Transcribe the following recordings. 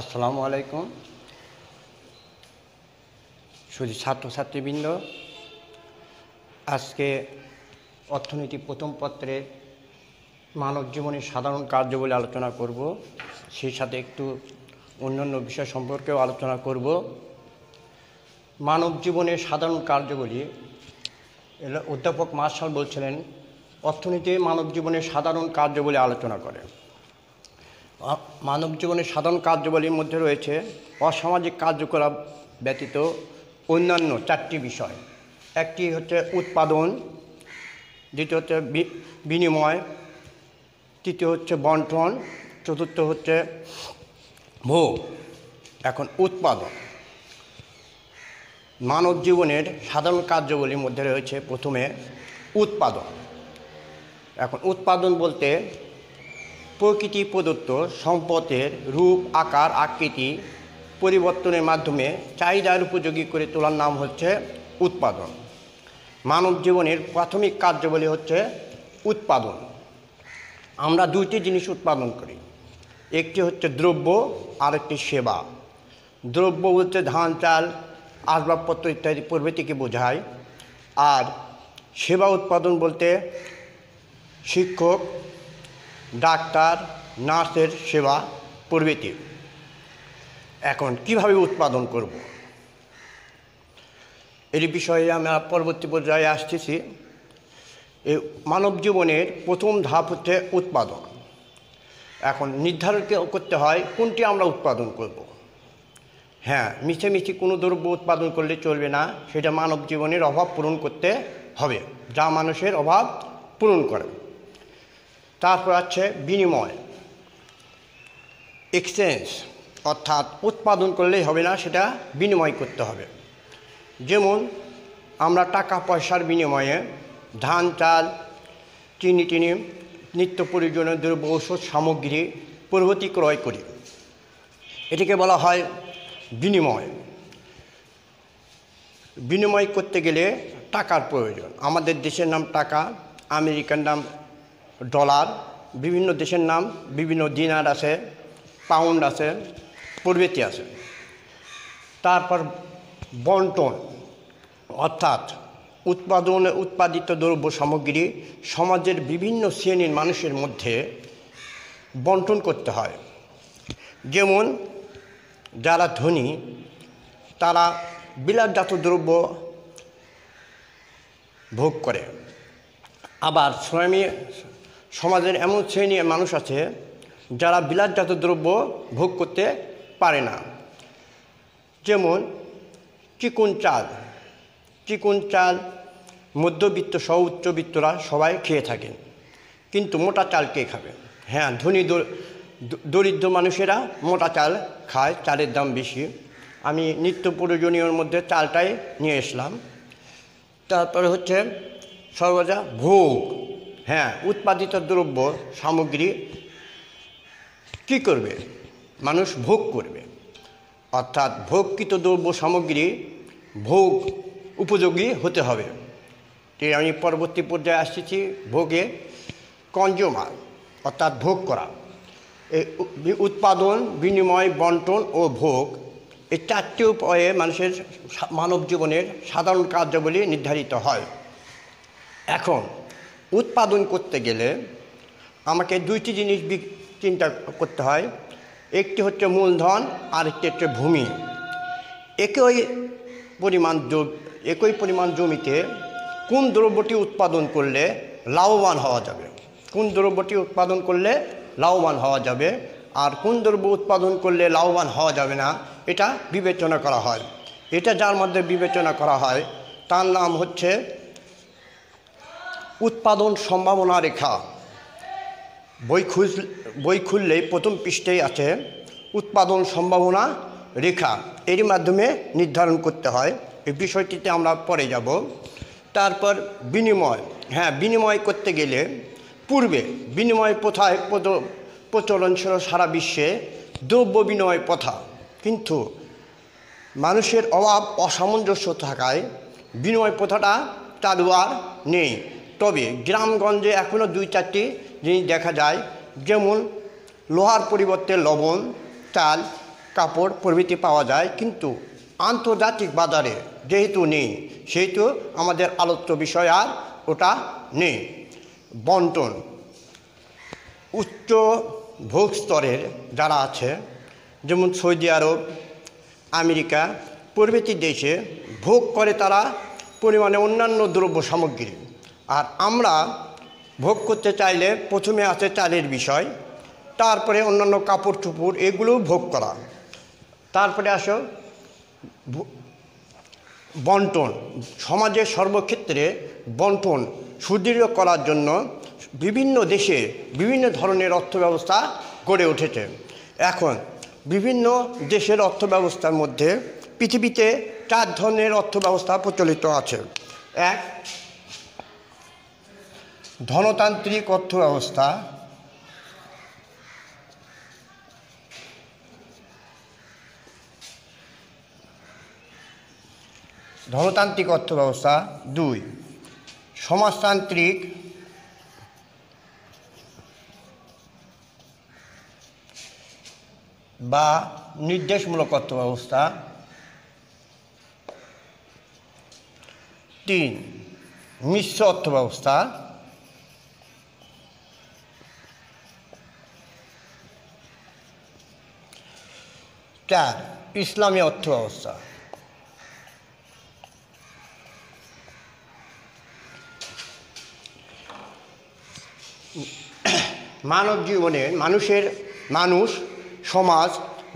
আসসালামু আলাইকুম। শুধু ছাত্রছাত্রীবৃন্দ, আজকে অর্থনীতি প্রথম পত্রের মানব জীবনের সাধারণ কার্য বলে আলোচনা করব। সেই সাথে একটু অন্যান্য বিষয় সম্পর্কেও আলোচনা করব। মানব জীবনের সাধারণ কার্যবলী এলো অধ্যাপক মার্শাল বলছিলেন, অর্থনীতি মানব জীবনের সাধারণ কার্য বলে আলোচনা করে। মানব জীবনের সাধারণ কার্যবলীর মধ্যে রয়েছে অসামাজিক কার্যকলাপ ব্যতীত অন্যান্য চারটি বিষয়। একটি হচ্ছে উৎপাদন, দ্বিতীয় হচ্ছে বিনিময়, তৃতীয় হচ্ছে বন্টন, চতুর্থ হচ্ছে ভোগ। এখন উৎপাদন। মানব জীবনের সাধারণ কার্যবলীর মধ্যে রয়েছে প্রথমে উৎপাদন। এখন উৎপাদন বলতে প্রকৃতি প্রদত্ত সম্পদের রূপ, আকার, আকৃতি পরিবর্তনের মাধ্যমে চাহিদার উপযোগী করে তোলার নাম হচ্ছে উৎপাদন। মানব জীবনের প্রাথমিক কার্যবলী হচ্ছে উৎপাদন। আমরা দুইটি জিনিস উৎপাদন করি। একটি হচ্ছে দ্রব্য আর একটি সেবা। দ্রব্য বলতে ধান, চাল, আসবাবপত্র ইত্যাদি প্রভৃতিকে বোঝায়। আর সেবা উৎপাদন বলতে শিক্ষক ডাক্তার, নার্সের সেবা প্রভৃতি এখন কীভাবে উৎপাদন করব? এর বিষয়ে আমরা পরবর্তী পর্যায়ে আসতেছি। এই মানব জীবনের প্রথম ধাপ হচ্ছে উৎপাদন। এখন নির্ধারণ করতে হয় কোনটি আমরা উৎপাদন করব। হ্যাঁ মিছেমিছি কোনো দ্রব্য উৎপাদন করলে চলবে না, সেটা মানব জীবনের অভাব পূরণ করতে হবে। যা মানুষের অভাব পূরণ করে। তারপর আছে বিনিময় এক্সচেঞ্জ অর্থাৎ উৎপাদন করলেই হবে না, সেটা বিনিময় করতে হবে। যেমন আমরা টাকা পয়সার বিনিময়ে ধান, চাল, চিনি, টিনি, নিত্য প্রয়োজনীয় দ্রব্য, ঔষধ সামগ্রী প্রভৃতি ক্রয় করি। এটিকে বলা হয় বিনিময়। বিনিময় করতে গেলে টাকার প্রয়োজন। আমাদের দেশের নাম টাকা, আমেরিকার নাম ডলার, বিভিন্ন দেশের নাম, বিভিন্ন দিনার আছে, পাউন্ড আছে প্রভৃতি আছে। তারপর বন্টন, অর্থাৎ উৎপাদনে উৎপাদিত দ্রব্য সামগ্রী সমাজের বিভিন্ন শ্রেণির মানুষের মধ্যে বন্টন করতে হয়। যেমন যারা ধনী, তারা বিলাসজাত দ্রব্য ভোগ করে। আবার শ্রমী সমাজের এমন শ্রেণির মানুষ আছে যারা বিলাসজাত দ্রব্য ভোগ করতে পারে না। যেমন চিকুন চাল। চিকুন চাল মধ্যবিত্ত সহ উচ্চবিত্তরা সবাই খেয়ে থাকেন। কিন্তু মোটা চাল কে খাবে? হ্যাঁ ধনী দরিদ্র মানুষেরা মোটা চাল খায়, চালের দাম বেশি। আমি নিত্য প্রয়োজনীয়র মধ্যে চালটাই নিয়ে এসলাম। তারপরে হচ্ছে সর্বজা ভোগ। হ্যাঁ উৎপাদিত দ্রব্য, সামগ্রী কী করবে? মানুষ ভোগ করবে। অর্থাৎ ভোগকৃত দ্রব্য, সামগ্রী ভোগ উপযোগী হতে হবে। আমি পরবর্তী পর্যায়ে আসতেছি ভোগে কনজিউমার অর্থাৎ ভোগ করা। এই উৎপাদন, বিনিময়, বন্টন ও ভোগ এই চারটি উপায়ে মানুষের মানব জীবনের সাধারণ কার্যাবলী নির্ধারিত হয়। এখন উৎপাদন করতে গেলে আমাকে দুইটি জিনিস চিন্তা করতে হয়। একটি হচ্ছে মূলধন আর একটি হচ্ছে ভূমি। একই পরিমাণ একই পরিমাণ জমিতে কোন দ্রব্যটি উৎপাদন করলে লাভবান হওয়া যাবে? কোন দ্রব্যটি উৎপাদন করলে লাভবান হওয়া যাবে? আর কোন দ্রব্য উৎপাদন করলে লাভবান হওয়া যাবে না? এটা বিবেচনা করা হয়। এটা যার মধ্যে বিবেচনা করা হয়, তার নাম হচ্ছে উৎপাদন সম্ভাবনা রেখা। বই খুঁজ, বই খুললেই প্রথম পৃষ্ঠেই আছে উৎপাদন সম্ভাবনা রেখা। এর মাধ্যমে নির্ধারণ করতে হয়। এই বিষয়টিতে আমরা পরে যাব। তারপর বিনিময়। হ্যাঁ বিনিময় করতে গেলে পূর্বে বিনিময় প্রথায় প্রচলন ছিল সারা বিশ্বে দ্রব্য বিনিময় প্রথা। কিন্তু মানুষের অভাব অসামঞ্জস্য থাকায় বিনিময় প্রথাটা চালু আর নেই। তবে গ্রামগঞ্জে এখনও দুই চারটি জিনিস দেখা যায়, যেমন লোহার পরিবর্তে লবণ, চাল, কাপড় প্রভৃতি পাওয়া যায়, কিন্তু আন্তর্জাতিক বাজারে যেহেতু নেই, সেহেতু আমাদের আলোচ্য বিষয় আর ওটা নেই। বন্টন, উচ্চ ভোগ স্তরের যারা আছে, যেমন সৌদি আরব, আমেরিকা, প্রভৃতি দেশে ভোগ করে তারা পরিমাণে অন্যান্য দ্রব্য সামগ্রী। আর আমরা ভোগ করতে চাইলে প্রথমে আছে চালের বিষয়, তারপরে অন্যান্য কাপড় চুপড় এগুলোও ভোগ করা। তারপরে আসো বন্টন। সমাজের সর্বক্ষেত্রে বন্টন সুদৃঢ় করার জন্য বিভিন্ন দেশে বিভিন্ন ধরনের অর্থব্যবস্থা গড়ে উঠেছে। এখন বিভিন্ন দেশের অর্থব্যবস্থার মধ্যে পৃথিবীতে চার ধরনের অর্থব্যবস্থা প্রচলিত আছে। এক ধনতান্ত্রিক অর্থব্যবস্থা ধনতান্ত্রিক অর্থব্যবস্থা দুই সমাজতান্ত্রিক বা নির্দেশমূলক অর্থব্যবস্থা তিন মিশ্র অর্থব্যবস্থা চার ইসলামী অর্থব্যবস্থা। মানব জীবনে মানুষের মানুষ, সমাজ,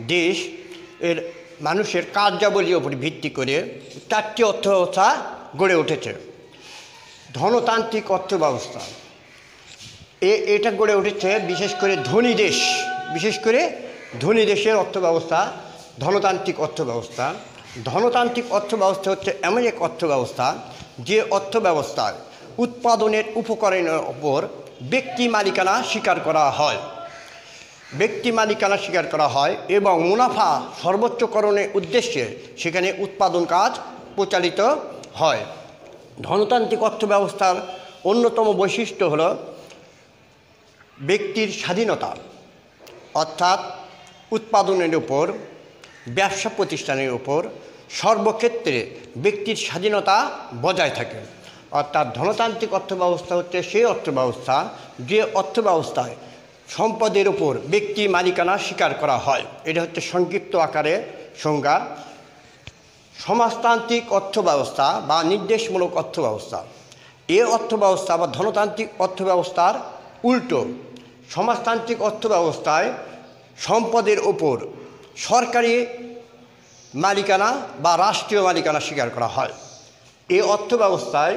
দেশ, এর মানুষের কার্যাবলীর উপর ভিত্তি করে চারটি অর্থব্যবস্থা গড়ে উঠেছে। ধনতান্ত্রিক অর্থব্যবস্থা। এ, এটা গড়ে উঠেছে বিশেষ করে ধনী দেশ, বিশেষ করে ধনী দেশের অর্থব্যবস্থা, ধনতান্ত্রিক অর্থব্যবস্থা। ধনতান্ত্রিক অর্থব্যবস্থা হচ্ছে এমন এক অর্থব্যবস্থা যে অর্থব্যবস্থায় উৎপাদনের উপকরণের ওপর ব্যক্তি মালিকানা স্বীকার করা হয়। ব্যক্তি মালিকানা স্বীকার করা হয় এবং মুনাফা সর্বোচ্চকরণের উদ্দেশ্যে সেখানে উৎপাদন কাজ পরিচালিত হয়। ধনতান্ত্রিক অর্থব্যবস্থার অন্যতম বৈশিষ্ট্য হল ব্যক্তির স্বাধীনতা, অর্থাৎ উৎপাদনের উপর, ব্যবসা প্রতিষ্ঠানের উপর সর্বক্ষেত্রে ব্যক্তির স্বাধীনতা বজায় থাকে। অর্থাৎ ধনতান্ত্রিক অর্থব্যবস্থা হচ্ছে সেই অর্থব্যবস্থা যে অর্থব্যবস্থায় সম্পদের উপর ব্যক্তি মালিকানা স্বীকার করা হয়। এটা হচ্ছে সংক্ষিপ্ত আকারে সংজ্ঞা। সমাজতান্ত্রিক অর্থব্যবস্থা বা নির্দেশমূলক অর্থব্যবস্থা। এ অর্থব্যবস্থা বা ধনতান্ত্রিক অর্থব্যবস্থার উল্টো। সমাজতান্ত্রিক অর্থব্যবস্থায় সম্পদের ওপর সরকারি মালিকানা বা রাষ্ট্রীয় মালিকানা স্বীকার করা হয়। এই অর্থব্যবস্থায়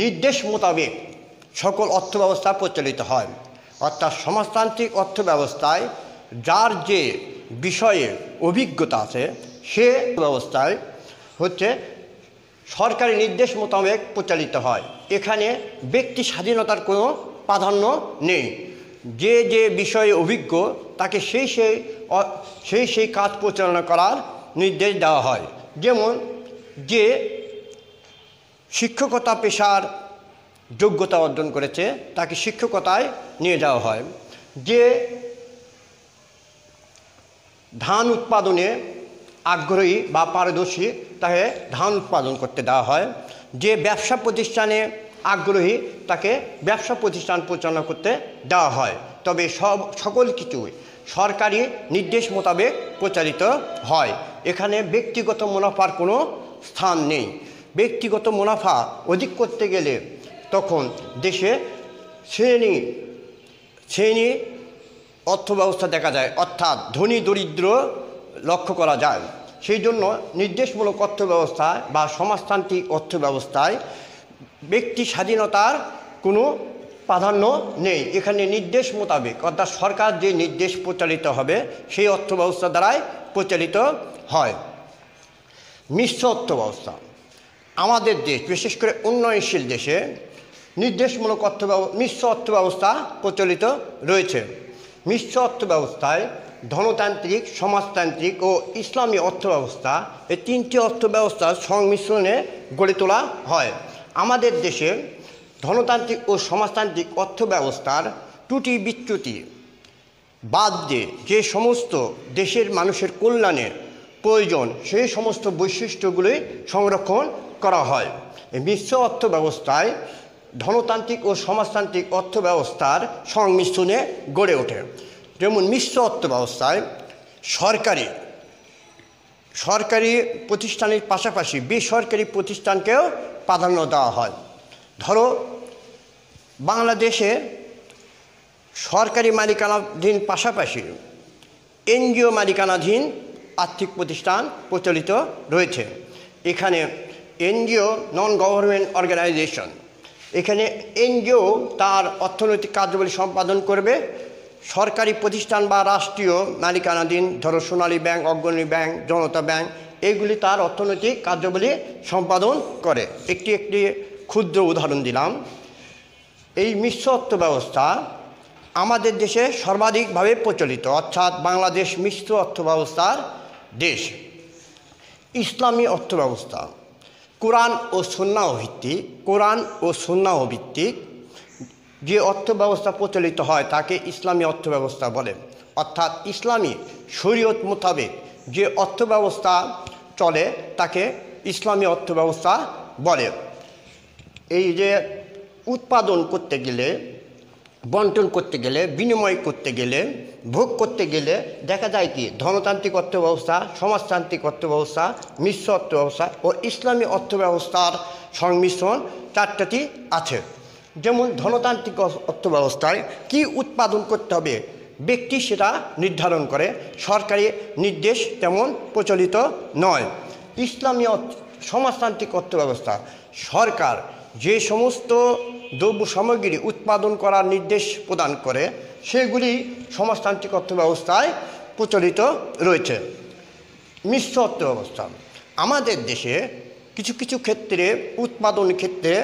নির্দেশ মোতাবেক সকল অর্থব্যবস্থা প্রচলিত হয়। অর্থাৎ সমাজতান্ত্রিক অর্থব্যবস্থায় যার যে বিষয়ে অভিজ্ঞতা আছে, সে ব্যবস্থায় হচ্ছে সরকারি নির্দেশ মোতাবেক পরিচালিত হয়। এখানে ব্যক্তি স্বাধীনতার কোনো প্রাধান্য নেই। যে যে বিষয়ে অভিজ্ঞ, তাকে সেই সেই সেই সেই কাজ পরিচালনা করার নির্দেশ দেওয়া হয়। যেমন যে শিক্ষকতা পেশার যোগ্যতা অর্জন করেছে, তাকে শিক্ষকতায় নিয়ে যাওয়া হয়। যে ধান উৎপাদনে আগ্রহী বা পারদর্শী, তাকে ধান উৎপাদন করতে দেওয়া হয়। যে ব্যবসা প্রতিষ্ঠানে আগ্রহী তাকে ব্যবসা প্রতিষ্ঠান পরিচালনা করতে দেওয়া হয়। তবে সব, সকল কিছুই সরকারি নির্দেশ মোতাবেক প্রচারিত হয়। এখানে ব্যক্তিগত মুনাফার কোনো স্থান নেই। ব্যক্তিগত মুনাফা অধিক করতে গেলে তখন দেশে শ্রেণি শ্রেণি অর্থব্যবস্থা দেখা যায়, অর্থাৎ ধনী দরিদ্র লক্ষ্য করা যায়। সেই জন্য নির্দেশমূলক অর্থব্যবস্থায় বা সমাজতান্ত্রিক অর্থব্যবস্থায় ব্যক্তি স্বাধীনতার কোনো প্রাধান্য নেই। এখানে নির্দেশ মোতাবেক, অর্থাৎ সরকার যে নির্দেশ প্রচালিত হবে, সেই অর্থব্যবস্থা দ্বারাই প্রচালিত হয়। মিশ্র অর্থব্যবস্থা। আমাদের দেশ, বিশেষ করে উন্নয়নশীল দেশে নির্দেশমূলক অর্থ মিশ্র অর্থব্যবস্থা প্রচলিত রয়েছে। মিশ্র অর্থব্যবস্থায় ধনতান্ত্রিক, সমাজতান্ত্রিক ও ইসলামী অর্থব্যবস্থা, এই তিনটি অর্থব্যবস্থার সংমিশ্রণে গড়ে তোলা হয়। আমাদের দেশে ধনতান্ত্রিক ও সমাজতান্ত্রিক অর্থব্যবস্থার ত্রুটি বিচ্যুতি বাদ দিয়ে যে সমস্ত দেশের মানুষের কল্যাণে প্রয়োজন সেই সমস্ত বৈশিষ্ট্যগুলি সংরক্ষণ করা হয়। মিশ্র অর্থ ব্যবস্থায় ধনতান্ত্রিক ও সমাজতান্ত্রিক অর্থ ব্যবস্থার সংমিশ্রণে গড়ে ওঠে। যেমন মিশ্র অর্থ ব্যবস্থায় সরকারি সরকারি প্রতিষ্ঠানের পাশাপাশি বেসরকারি প্রতিষ্ঠানকেও প্রাধান্য দেওয়া হয়। ধরো, বাংলাদেশে সরকারি মালিকানাধীন পাশাপাশি এনজিও মালিকানাধীন আর্থিক প্রতিষ্ঠান প্রচলিত রয়েছে। এখানে এনজিও নন গভর্নমেন্ট অর্গানাইজেশন এখানে এনজিও তার অর্থনৈতিক কার্যাবলী সম্পাদন করবে সরকারি প্রতিষ্ঠান বা রাষ্ট্রীয় মালিকানাধীন, ধরো Sonali bank, Agrani bank, Janata bank এইগুলি তার অর্থনৈতিক কার্যাবলী সম্পাদন করে। একটি একটি ক্ষুদ্র উদাহরণ দিলাম। এই মিশ্র অর্থ ব্যবস্থা আমাদের দেশে সর্বাধিকভাবে প্রচলিত, অর্থাৎ বাংলাদেশ মিশ্র অর্থ ব্যবস্থার দেশ। ইসলামী অর্থ ব্যবস্থা। কোরআন ও সন্ন্যাহ ভিত্তিক, কোরআন ও সন্ন্যাহ ভিত্তিক যে অর্থ ব্যবস্থা প্রচলিত হয়, তাকে ইসলামী অর্থ ব্যবস্থা বলে। অর্থাৎ ইসলামী শরীয়ত মোতাবেক যে অর্থ ব্যবস্থা চলে, তাকে ইসলামী অর্থ ব্যবস্থা বলে। এই যে উৎপাদন করতে গেলে, বন্টন করতে গেলে, বিনিময় করতে গেলে, ভোগ করতে গেলে, দেখা যায় কি, ধনতান্ত্রিক অর্থ ব্যবস্থা সমাজতান্ত্রিক অর্থ ব্যবস্থা মিশ্র অর্থ ব্যবস্থা ও ইসলামী অর্থ ব্যবস্থার সংমিশ্রণ চারটাটি আছে। যেমন ধনতান্ত্রিক অর্থব্যবস্থায় কি উৎপাদন করতে হবে, ব্যক্তি সেটা নির্ধারণ করে, সরকারি নির্দেশ তেমন প্রচলিত নয়। ইসলামী সমাজতান্ত্রিক অর্থব্যবস্থা, সরকার যে সমস্ত দ্রব্য সামগ্রী উৎপাদন করার নির্দেশ প্রদান করে, সেগুলি সমাজতান্ত্রিক অর্থব্যবস্থায় প্রচলিত রয়েছে। মিশ্র অর্থব্যবস্থা, আমাদের দেশে কিছু কিছু ক্ষেত্রে উৎপাদন ক্ষেত্রে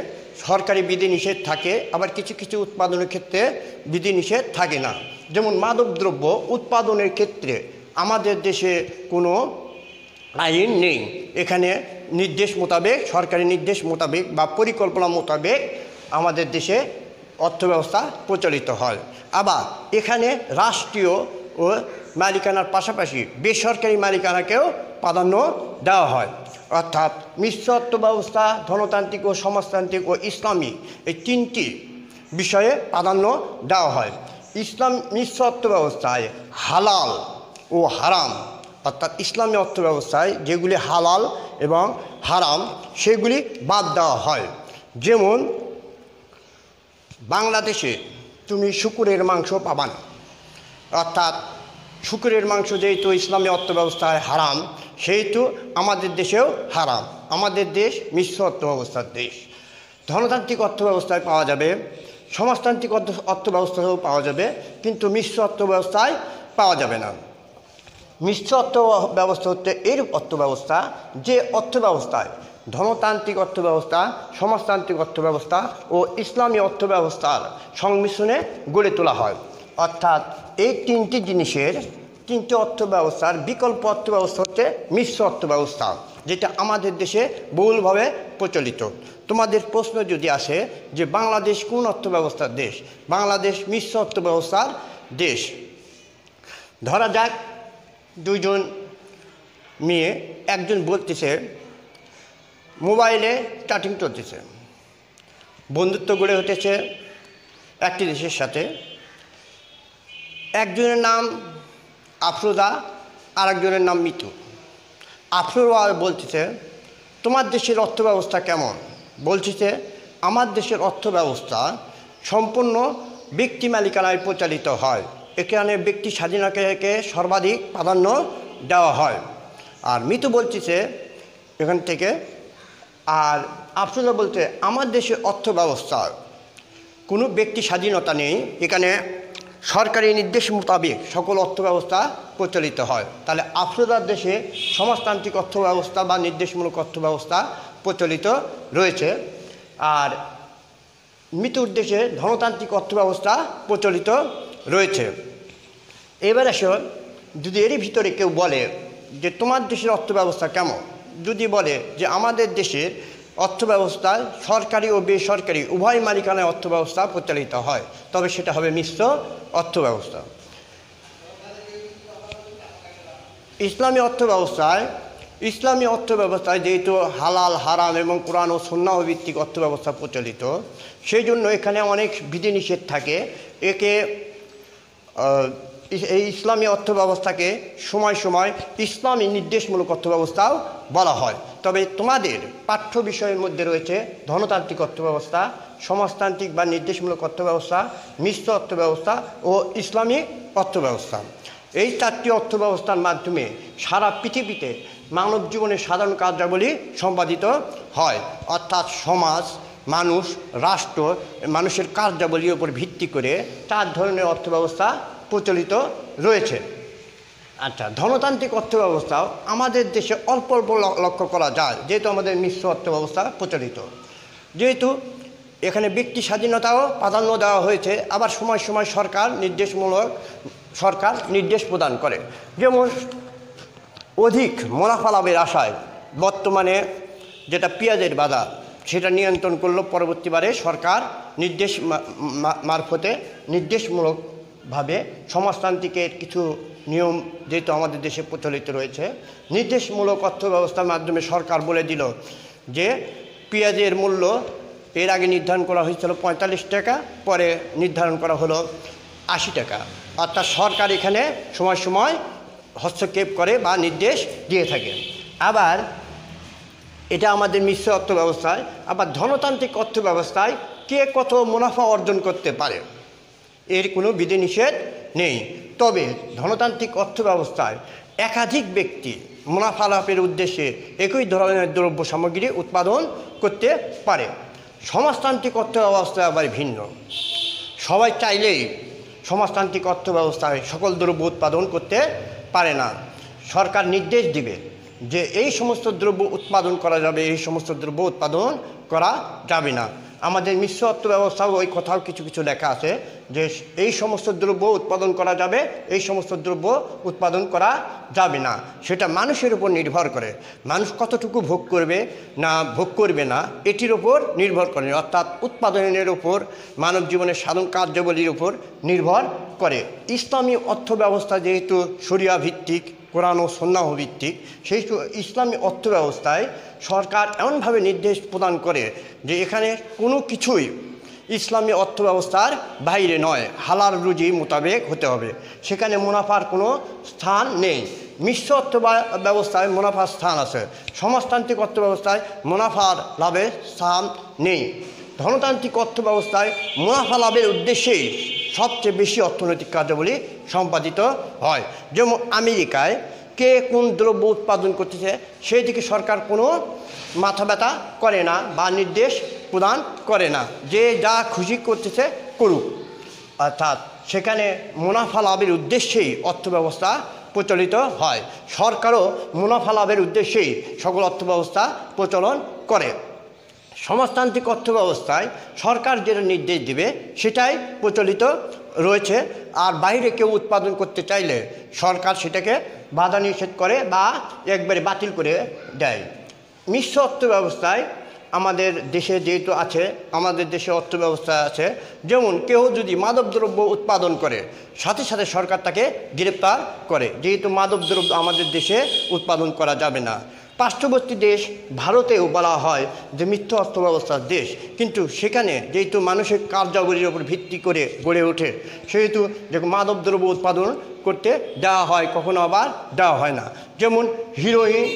সরকারি বিধিনিষেধ থাকে, আবার কিছু কিছু উৎপাদনের ক্ষেত্রে বিধিনিষেধ থাকে না। যেমন মাদকদ্রব্য উৎপাদনের ক্ষেত্রে আমাদের দেশে কোনো আইন নেই। এখানে নির্দেশ মোতাবেক, সরকারি নির্দেশ মোতাবেক বা পরিকল্পনা মোতাবেক আমাদের দেশে অর্থব্যবস্থা প্রচলিত হয়। আবার এখানে রাষ্ট্রীয় ও মালিকানার পাশাপাশি বেসরকারি মালিকানাকেও প্রাধান্য দেওয়া হয়। অর্থাৎ মিশ্র অর্থ ব্যবস্থা, ধনতান্ত্রিক ও সমাজতান্ত্রিক ও ইসলামী এই তিনটি বিষয়ে প্রাধান্য দেওয়া হয়। ইসলাম মিশ্র অর্থ ব্যবস্থায় হালাল ও হারাম, অর্থাৎ ইসলামী অর্থ ব্যবস্থায় যেগুলি হালাল এবং হারাম, সেগুলি বাদ দেওয়া হয়। যেমন, বাংলাদেশে তুমি শুকুরের মাংস পাবা না অর্থাৎ শুকুরের মাংস যেহেতু ইসলামী অর্থব্যবস্থায় হারাম, সেহেতু আমাদের দেশেও হারাম। আমাদের দেশ মিশ্র অর্থব্যবস্থার দেশ। ধনতান্ত্রিক অর্থব্যবস্থায় পাওয়া যাবে, সমাজতান্ত্রিক অর্থ অর্থ ব্যবস্থাতেও পাওয়া যাবে, কিন্তু মিশ্র অর্থব্যবস্থায় পাওয়া যাবে না। মিশ্র অর্থ ব্যবস্থা হচ্ছে এর অর্থব্যবস্থা যে অর্থব্যবস্থায় ধনতান্ত্রিক অর্থব্যবস্থা, সমাজতান্ত্রিক অর্থব্যবস্থা ও ইসলামী অর্থব্যবস্থার সংমিশ্রণে গড়ে তোলা হয়। অর্থাৎ এই তিনটি জিনিসের তিনটি অর্থ ব্যবস্থার বিকল্প অর্থ ব্যবস্থা হচ্ছে মিশ্র অর্থ ব্যবস্থা যেটা আমাদের দেশে বহুলভাবে প্রচলিত। তোমাদের প্রশ্ন যদি আসে যে বাংলাদেশ কোন অর্থ ব্যবস্থার দেশ? বাংলাদেশ মিশ্র অর্থ ব্যবস্থার দেশ। ধরা যাক দুইজন মেয়ে, একজন বলতেছে, মোবাইলে চ্যাটিং চলতেছে। বন্ধুত্ব গড়ে উঠেছে একটি দেশের সাথে একজনের নাম আফরোজা আর একজনের নাম মিতু। আফরোজা বলতেছে, তোমার দেশের অর্থ ব্যবস্থা কেমন? বলতেছে, আমার দেশের অর্থ ব্যবস্থা সম্পূর্ণ ব্যক্তি মালিকানায় প্রচালিত হয়। এখানে ব্যক্তি স্বাধীনতাকে সর্বাধিক প্রাধান্য দেওয়া হয়। আর মিতু বলতেছে, এখান থেকে। আর আফরোজা বলতে, আমার দেশের অর্থ ব্যবস্থা কোনো ব্যক্তি স্বাধীনতা নেই। এখানে সরকারি নির্দেশ মোতাবেক সকল অর্থ ব্যবস্থা প্রচলিত হয়। তাহলে আফ্রিকার দেশে সমাজতান্ত্রিক অর্থ ব্যবস্থা বা নির্দেশমূলক অর্থ ব্যবস্থা প্রচলিত রয়েছে। আর মৃত্যুর দেশে ধনতান্ত্রিক অর্থ ব্যবস্থা প্রচলিত রয়েছে। এবার এসে যদি এরই ভিতরে কেউ বলে যে তোমার দেশের অর্থ ব্যবস্থা কেমন? যদি বলে যে আমাদের দেশের অর্থব্যবস্থায় সরকারি ও বেসরকারি, উভয় মালিকানায় অর্থব্যবস্থা প্রচালিত হয়। তবে সেটা হবে মিশ্র অর্থব্যবস্থা। ইসলামী অর্থব্যবস্থায় ইসলামী অর্থব্যবস্থায় যেহেতু হালাল, হারাম এবং কোরআন ও সন্ন্যাহভিত্তিক অর্থব্যবস্থা প্রচলিত, সেই জন্য এখানে অনেক বিধিনিষেধ থাকে। একে এই ইসলামী অর্থব্যবস্থাকে সময় সময় ইসলামী নির্দেশমূলক অর্থব্যবস্থাও বলা হয়। তবে তোমাদের পাঠ্য বিষয়ের মধ্যে রয়েছে ধনতান্ত্রিক অর্থব্যবস্থা, সমাজতান্ত্রিক বা নির্দেশমূলক অর্থব্যবস্থা, মিশ্র অর্থব্যবস্থা ও ইসলামী অর্থব্যবস্থা। এই চারটি অর্থব্যবস্থার মাধ্যমে সারা পৃথিবীতে মানব জীবনের সাধারণ কার্যাবলী সম্পাদিত হয়। অর্থাৎ সমাজ, মানুষ, রাষ্ট্র, মানুষের কার্যাবলীর উপর ভিত্তি করে চার ধরনের অর্থব্যবস্থা প্রচলিত রয়েছে। আচ্ছা ধনতান্ত্রিক অর্থব্যবস্থাও আমাদের দেশে অল্প অল্প লক্ষ্য করা যায়, যেহেতু আমাদের মিশ্র অর্থব্যবস্থা প্রচলিত। যেহেতু এখানে ব্যক্তি স্বাধীনতাও প্রাধান্য দেওয়া হয়েছে, আবার সময় সময় সরকার নির্দেশমূলক, সরকার নির্দেশ প্রদান করে। যেমন অধিক মুনাফা লাভের আশায় বর্তমানে যেটা পেঁয়াজের বাজার, সেটা নিয়ন্ত্রণ করল পরবর্তীবারে সরকার নির্দেশ মারফতে মা- নির্দেশমূলকভাবে সমাজতান্ত্রিকের কিছু নিয়ম যেহেতু আমাদের দেশে প্রচলিত রয়েছে, নির্দেশমূলক অর্থ ব্যবস্থার মাধ্যমে সরকার বলে দিল যে পেঁয়াজের মূল্য এর আগে নির্ধারণ করা হয়েছিল পঁয়তাল্লিশ টাকা, পরে নির্ধারণ করা হলো আশি টাকা। অর্থাৎ সরকার এখানে সময় সময় হস্তক্ষেপ করে বা নির্দেশ দিয়ে থাকে। আবার এটা আমাদের মিশ্র অর্থব্যবস্থায়, আবার ধনতান্ত্রিক অর্থ ব্যবস্থায় কে কত মুনাফা অর্জন করতে পারে? এর কোনো বিধিনিষেধ নেই। তবে ধনতান্ত্রিক অর্থব্যবস্থায় একাধিক ব্যক্তি মুনাফা লাভের উদ্দেশ্যে একই ধরনের দ্রব্য সামগ্রী উৎপাদন করতে পারে। সমাজতান্ত্রিক অর্থব্যবস্থা আবার ভিন্ন। সবাই চাইলেই সমাজতান্ত্রিক অর্থব্যবস্থায় সকল দ্রব্য উৎপাদন করতে পারে না। সরকার নির্দেশ দিবে যে এই সমস্ত দ্রব্য উৎপাদন করা যাবে, এই সমস্ত দ্রব্য উৎপাদন করা যাবে না। আমাদের মিশ্র অর্থ ব্যবস্থাও ওই কথাও কিছু কিছু লেখা আছে যে এই সমস্ত দ্রব্য উৎপাদন করা যাবে, এই সমস্ত দ্রব্য উৎপাদন করা যাবে না। সেটা মানুষের উপর নির্ভর করে। মানুষ কতটুকু ভোগ করবে না ভোগ করবে না, এটির ওপর নির্ভর করে। অর্থাৎ উৎপাদনের উপর, মানব জীবনের সাধারণ কার্যাবলীর উপর নির্ভর করে। ইসলামী অর্থ ব্যবস্থা যেহেতু শরিয়া ভিত্তিক কোরআন ও সন্ন্যাহ ভিত্তিক, সেই ইসলামী অর্থব্যবস্থায় সরকার এমনভাবে নির্দেশ প্রদান করে যে এখানে কোনো কিছুই ইসলামী অর্থব্যবস্থার বাইরে নয়, হালাল রুজি মোতাবেক হতে হবে। সেখানে মুনাফার কোনো স্থান নেই। মিশ্র অর্থ ব্যবস্থায় মুনাফার স্থান আছে। সমাজতান্ত্রিক অর্থব্যবস্থায় মুনাফার লাভের স্থান নেই। ধনতান্ত্রিক অর্থব্যবস্থায় মুনাফা লাভের উদ্দেশ্যেই সবচেয়ে বেশি অর্থনৈতিক কার্যাবলী সম্পাদিত হয়। যেমন আমেরিকায় কে কোন দ্রব্য উৎপাদন করতেছে, সেই দিকে সরকার কোনো মাথা ব্যথা করে না বা নির্দেশ প্রদান করে না। যে যা খুশি করতেছে করুক। অর্থাৎ সেখানে মুনাফা লাভের উদ্দেশ্যেই অর্থব্যবস্থা প্রচলিত হয়। সরকারও মুনাফা লাভের উদ্দেশ্যেই সকল অর্থব্যবস্থা প্রচলন করে। সমাজতান্ত্রিক অর্থ ব্যবস্থায় সরকার যেটা নির্দেশ দিবে, সেটাই প্রচলিত রয়েছে। আর বাইরে কেউ উৎপাদন করতে চাইলে সরকার সেটাকে বাধা নিষেধ করে বা একবারে বাতিল করে দেয়। মিশ্র অর্থ ব্যবস্থায় আমাদের দেশে যেহেতু আছে, আমাদের দেশে অর্থ ব্যবস্থা আছে, যেমন কেউ যদি মাদকদ্রব্য উৎপাদন করে, সাথে সাথে সরকার তাকে গ্রেপ্তার করে। যেহেতু মাদকদ্রব্য আমাদের দেশে উৎপাদন করা যাবে না। পার্শ্ববর্তী দেশ ভারতেও বলা হয় যে মিথ্য অর্থব্যবস্থার দেশ। কিন্তু সেখানে যেহেতু মানুষের কার্যাবলীর উপর ভিত্তি করে গড়ে ওঠে, সেহেতু যে মাদকদ্রব্য উৎপাদন করতে দেওয়া হয়, কখনো আবার দেওয়া হয় না। যেমন হিরোইন,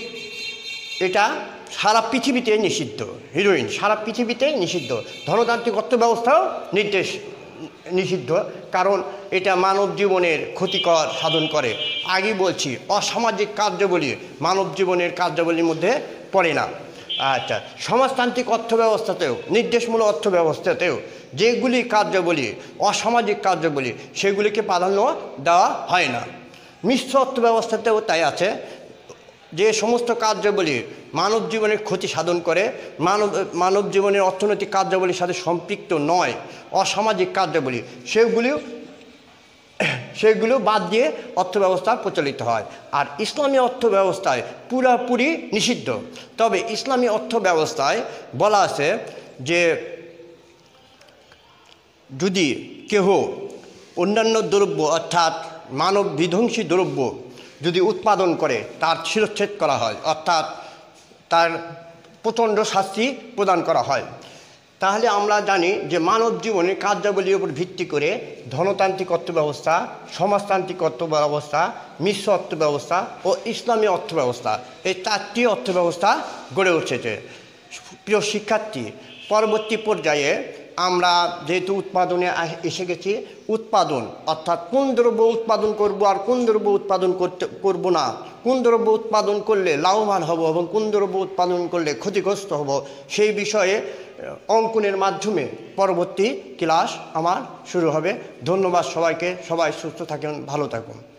এটা সারা পৃথিবীতে নিষিদ্ধ, হিরোইন সারা পৃথিবীতে নিষিদ্ধ। ধনতান্ত্রিক অর্থব্যবস্থাও নির্দেশ নিষিদ্ধ, কারণ এটা মানব জীবনের ক্ষতিকর সাধন করে। আগেই বলছি, অসামাজিক কার্যাবলী মানব জীবনের কার্যাবলীর মধ্যে পড়ে না। আচ্ছা সমাজতান্ত্রিক অর্থব্যবস্থাতেও, নির্দেশমূলক অর্থব্যবস্থাতেও যেগুলি কার্যাবলী, অসামাজিক কার্যাবলী, সেগুলিকে প্রাধান্য দেওয়া হয় না। মিশ্র অর্থব্যবস্থাতেও তাই আছে। যে সমস্ত কার্যাবলী মানব জীবনের ক্ষতি সাধন করে, মানব মানব জীবনের অর্থনৈতিক কার্যাবলীর সাথে সম্পৃক্ত নয় অসামাজিক কার্যাবলী সেগুলিও সেগুলো বাদ দিয়ে অর্থব্যবস্থা প্রচলিত হয়। আর ইসলামী অর্থব্যবস্থায় পুরাপুরি নিষিদ্ধ। তবে ইসলামী অর্থব্যবস্থায় বলা আছে যে, যদি কেহ অন্যান্য দ্রব্য অর্থাৎ মানব বিধ্বংসী দ্রব্য যদি উৎপাদন করে, তার শিরচ্ছেদ করা হয়, অর্থাৎ তার প্রচণ্ড শাস্তি প্রদান করা হয়। তাহলে আমরা জানি যে মানব জীবনের কার্যাবলীর উপর ভিত্তি করে ধনতান্ত্রিক অর্থব্যবস্থা, সমাজতান্ত্রিক অর্থ ব্যবস্থা মিশ্র অর্থব্যবস্থা ও ইসলামী অর্থব্যবস্থা এই চারটি অর্থব্যবস্থা গড়ে উঠেছে। প্রিয় শিক্ষার্থী, পরবর্তী পর্যায়ে আমরা যেহেতু উৎপাদনে এসে গেছি, উৎপাদন, অর্থাৎ কোন দ্রব্য উৎপাদন করব আর কোন দ্রব্য উৎপাদন করতে, করব না। কোন দ্রব্য উৎপাদন করলে লাভবান হব এবং কোন দ্রব্য উৎপাদন করলে ক্ষতিগ্রস্ত হব, সেই বিষয়ে অঙ্কনের মাধ্যমে পরবর্তী ক্লাস আমার শুরু হবে। ধন্যবাদ সবাইকে। সবাই সুস্থ থাকুন, ভালো থাকুন।